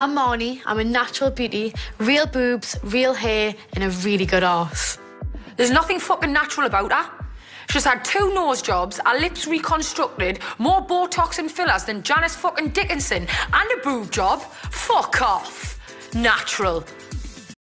I'm Marnie. I'm a natural beauty, real boobs, real hair, and a really good ass. There's nothing fucking natural about her. She's had two nose jobs, her lips reconstructed, more Botox and fillers than Janice fucking Dickinson, and a boob job. Fuck off. Natural.